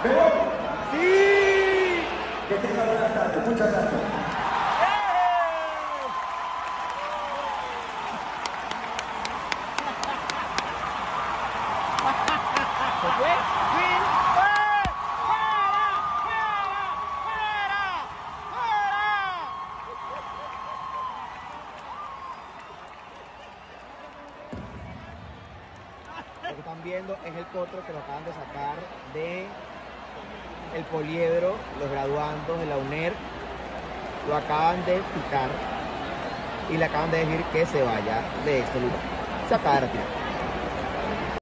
¡Sí! Que tenga buena tarde. Muchas gracias. Lo que están viendo es el potro que lo acaban de sacar de el poliedro, los graduandos de la UNER lo acaban de picar y le acaban de decir que se vaya de este lugar. Se acaba de.